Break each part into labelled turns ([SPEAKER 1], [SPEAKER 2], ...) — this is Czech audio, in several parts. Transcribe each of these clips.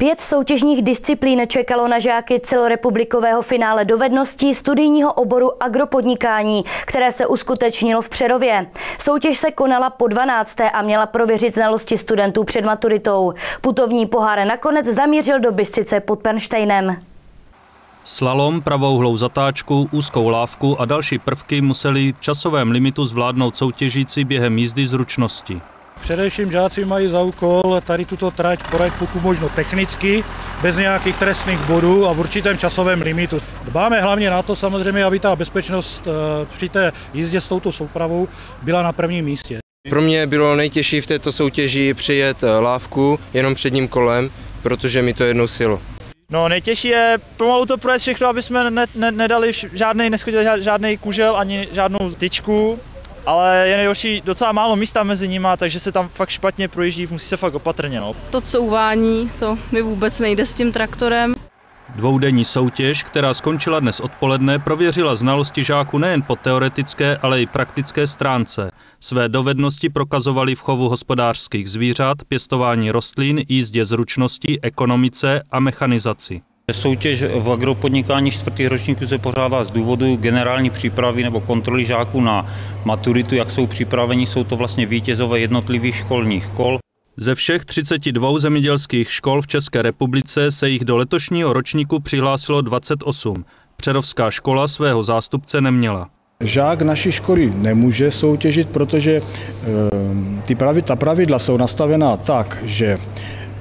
[SPEAKER 1] Pět soutěžních disciplín čekalo na žáky celorepublikového finále dovedností studijního oboru agropodnikání, které se uskutečnilo v Přerově. Soutěž se konala po 12. a měla prověřit znalosti studentů před maturitou. Putovní pohár nakonec zamířil do Bystřice pod Pernštejnem.
[SPEAKER 2] Slalom, pravouhlou zatáčku, úzkou lávku a další prvky museli v časovém limitu zvládnout soutěžící během jízdy zručnosti.
[SPEAKER 3] Především žáci mají za úkol tady tuto trať poradit pokud možno technicky, bez nějakých trestných bodů a v určitém časovém limitu. Dbáme hlavně na to samozřejmě, aby ta bezpečnost eh, při té jízdě s touto soupravou byla na prvním místě.
[SPEAKER 4] Pro mě bylo nejtěžší v této soutěži přijet eh, lávku jenom předním kolem, protože mi to jednou silo.
[SPEAKER 5] No nejtěžší je pomalu to projet všechno, aby jsme ne, ne, nedali žádný, neschodili žádný kužel ani žádnou tyčku, ale je nejhorší docela málo místa mezi nimi, takže se tam fakt špatně projíždí, musí se fakt opatrně. No.
[SPEAKER 6] To couvání, to mi vůbec nejde s tím traktorem.
[SPEAKER 2] Dvoudenní soutěž, která skončila dnes odpoledne, prověřila znalosti žáků nejen po teoretické, ale i praktické stránce. Své dovednosti prokazovali v chovu hospodářských zvířat, pěstování rostlin, jízdě zručností, ekonomice a mechanizaci.
[SPEAKER 7] Soutěž v agropodnikání čtvrtých ročníků se pořádá z důvodu generální přípravy nebo kontroly žáků na maturitu, jak jsou připraveni, jsou to vlastně vítězové jednotlivých školních kol.
[SPEAKER 2] Ze všech 32 zemědělských škol v České republice se jich do letošního ročníku přihlásilo 28. Přerovská škola svého zástupce neměla.
[SPEAKER 8] Žák naší školy nemůže soutěžit, protože e, ty pravidla, ta pravidla jsou nastavená tak, že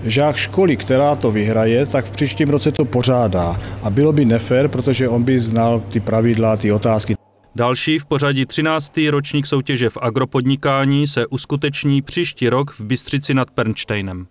[SPEAKER 8] žák školy, která to vyhraje, tak v příštím roce to pořádá. A bylo by nefér, protože on by znal ty pravidla, ty otázky.
[SPEAKER 2] Další v pořadí 13. ročník soutěže v agropodnikání se uskuteční příští rok v Bystřici nad Pernštejnem.